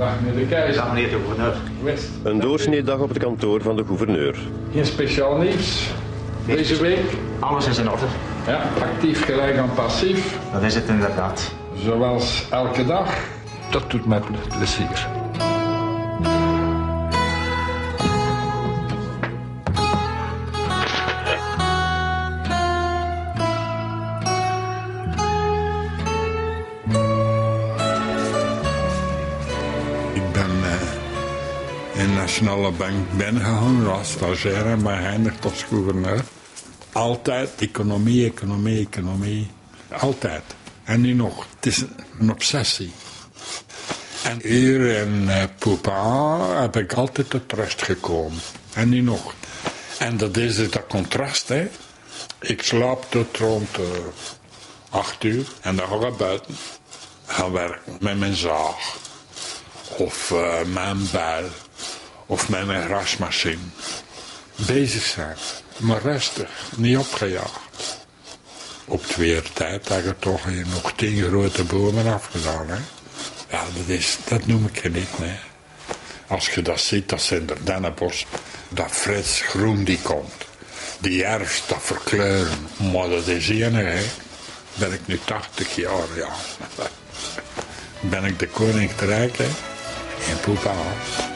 Dag meneer de Keizer. Dag meneer de gouverneur. West. Een doorsneedag op het kantoor van de gouverneur. Geen speciaal nieuws. Deze week, Alles is in orde. ja, actief gelijk aan passief. Dat is het inderdaad. Zoals elke dag. Dat doet mij ple- plezier. Ik ben eh, in Nationale Bank binnengegaan als stagiair bij Heinrich als gouverneur. Altijd economie, economie, economie. Altijd. En nu nog. Het is een obsessie. En hier in uh, heb ik altijd tot rust gekomen. En nu nog. En dat is dat contrast, hè. Ik slaap tot rond eh, acht uur. En dan ga ik buiten gaan werken met mijn zaag of eh, mijn bel, of mijn grasmachine. Bezig zijn, maar rustig, niet opgejaagd. Op twee tijd heb je toch nog tien grote bomen afgedaan. Hè? Ja, dat, is, dat noem ik geniet. Hè? Als je dat ziet, dat zijn de dennenbos, dat frits groen die komt. Die herfst, dat verkleuren. Maar dat is enig, hè. Ben ik nu 80 jaar, ja. Ben ik de koning te rijk, hè. In Poepaan.